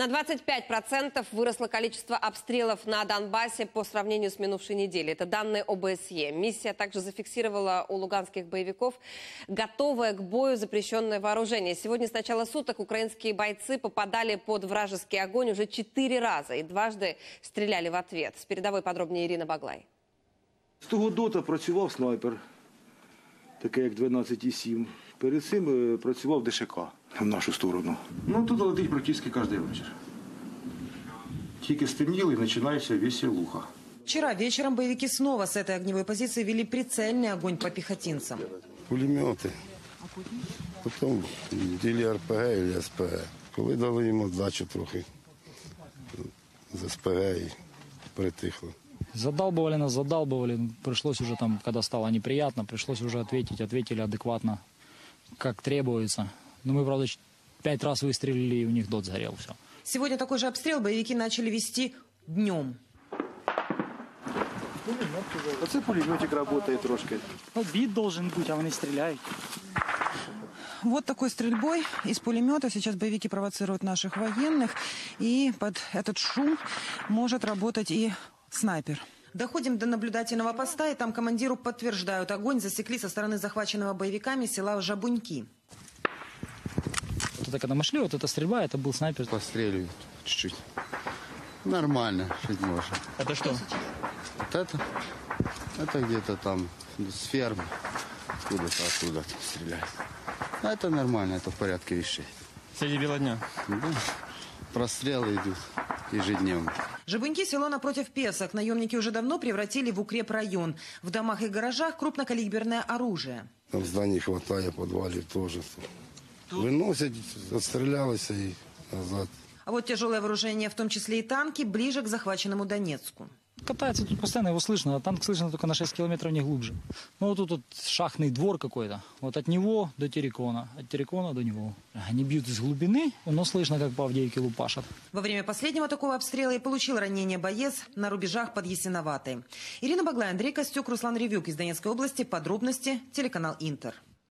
На 25% выросло количество обстрелов на Донбассе по сравнению с минувшей неделей. Это данные ОБСЕ. Миссия также зафиксировала у луганских боевиков готовое к бою запрещенное вооружение. Сегодня с начала суток украинские бойцы попадали под вражеский огонь уже четыре раза и дважды стреляли в ответ. С передовой подробнее Ирина Баглай. З того дота працював снайпер, таке як 12,7. Перед цим е, працював ДШК в нашу сторону. Ну тут летить практично кожен вечір. Тільки стемніло і починається веселуха. Вчера вечером боевики снова с этой огневой позиции вели прицельный огонь по пехотинцам. пулемети. Потім ділі РПГ і СПГ. Коли дали йому здачу трохи з СПГ і притихло. Задалбывали нас, задалбывали. Пришлось уже там, когда стало неприятно, пришлось уже ответить. Ответили адекватно, как требуется. Но мы, правда, пять раз выстрелили, и у них дот сгорел все. Сегодня такой же обстрел боевики начали вести днем. Оце пулеметик працює трошки. Ну, бит должен быть, а вони стріляють. Вот такой стрельбой из пулемета сейчас боевики провоцируют наших военных. И под этот шум может работать и снайпер. Доходим до наблюдательного поста, и там командиру подтверждают, огонь засекли со стороны захваченного боевиками села Жабуньки. Вот это когда мы шли, вот эта стрельба, это был снайпер. Постреливают чуть-чуть. Нормально, чуть можно. Это что? Вот это, это где-то там с фермы. Откуда-то оттуда стреляют. А это нормально, это в порядке вещей. Среди біла дня. Да. Прострелы идут ежедневно. Жабуньки – село напротив Песок. Наемники уже давно превратили в укрепрайон. В домах и гаражах крупнокалиберное оружие. Там зданий хватає, підвалів теж. Виносять, відстрілялися і назад. А вот тяжелое вооружение, в том числе и танки, ближе к захваченному Донецку. Катается тут постоянно, его слышно, а танк слышно только на 6 километров не глубже. Ну вот тут вот шахтный двор какой-то. Вот от него до Терекона, от Терекона до него. Они бьют из глубины, но слышно, как по Авдеевке лупашат. Во время последнего такого обстрела и получил ранение боец на рубежах под Ясиноватой. Ирина Баглай, Андрей Костюк, Руслан Ревюк из Донецкой области. Подробности телеканал Интер.